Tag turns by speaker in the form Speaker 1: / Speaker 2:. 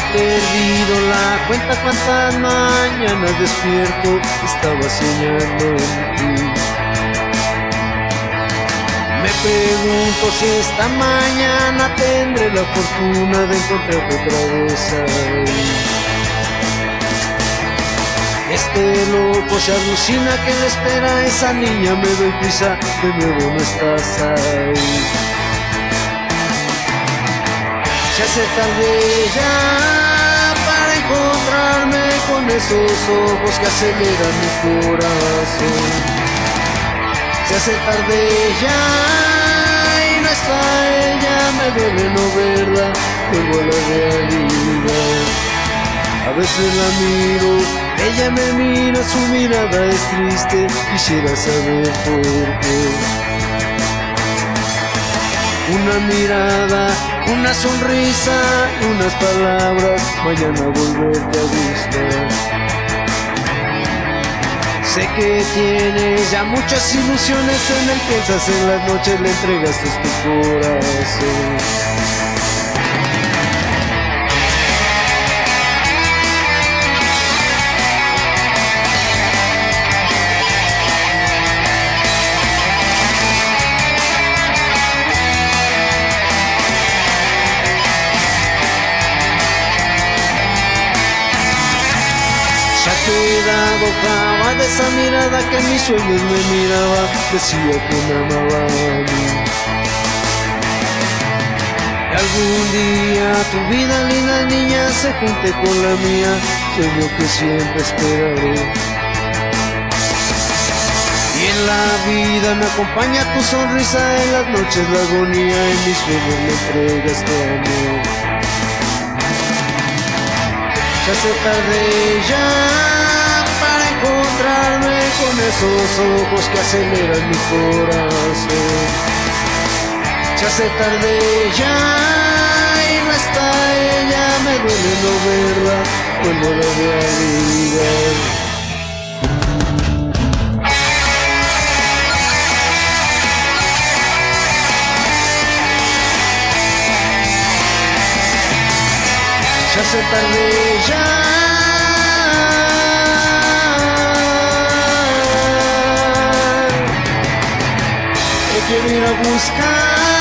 Speaker 1: perdido la cuenta cuántas mañanas despierto estaba soñando en ti. Me pregunto si esta mañana tendré la fortuna de encontrarte otra vez ahí. Este loco se alucina que le espera a esa niña, me doy prisa, de nuevo no estás ahí. Se hace tarde ya esos ojos que aceleran mi corazón. Se hace tarde ya y no está ella, me duele no verla, a la realidad. A veces la miro ella me mira, su mirada es triste, quisiera saber por qué. Una mirada, una sonrisa, unas palabras, mañana volverte a buscar. Sé que tienes ya muchas ilusiones en el piensas en las noches, le entregas tu corazón. Quedado java de esa mirada que en mis sueños me miraba, decía que me amaba a mí. Algún día tu vida, linda niña, se junte con la mía, sueño que siempre esperaré. Y en la vida me acompaña tu sonrisa, en las noches la agonía, en mis sueños me entregas tu amor. Ya se tarde ya encontrarme con esos ojos que aceleran mi corazón. Se hace tarde ya y no está ella, me duele no verla, a la realidad. Se tarde ya a buscar.